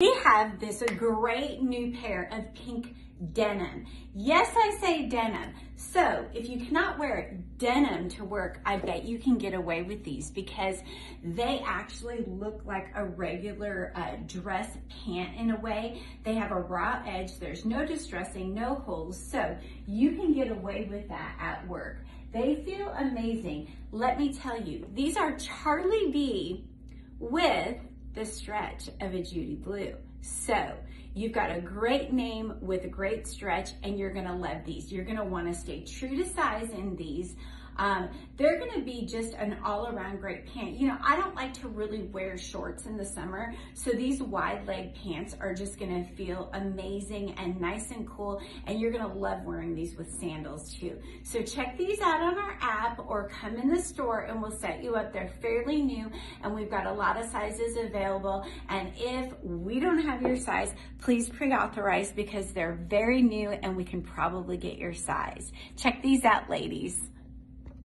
We have this great new pair of pink denim. Yes, I say denim. So if you cannot wear denim to work, I bet you can get away with these because they actually look like a regular uh, dress pant in a way. They have a raw edge. There's no distressing, no holes. So you can get away with that at work. They feel amazing. Let me tell you, these are Charlie B with the stretch of a Judy Blue. So you've got a great name with a great stretch and you're gonna love these. You're gonna wanna stay true to size in these. Um, they're gonna be just an all around great pant. You know, I don't like to really wear shorts in the summer, so these wide leg pants are just gonna feel amazing and nice and cool, and you're gonna love wearing these with sandals too. So check these out on our app or come in the store and we'll set you up. They're fairly new and we've got a lot of sizes available. And if we don't have your size, please pre-authorize because they're very new and we can probably get your size. Check these out, ladies.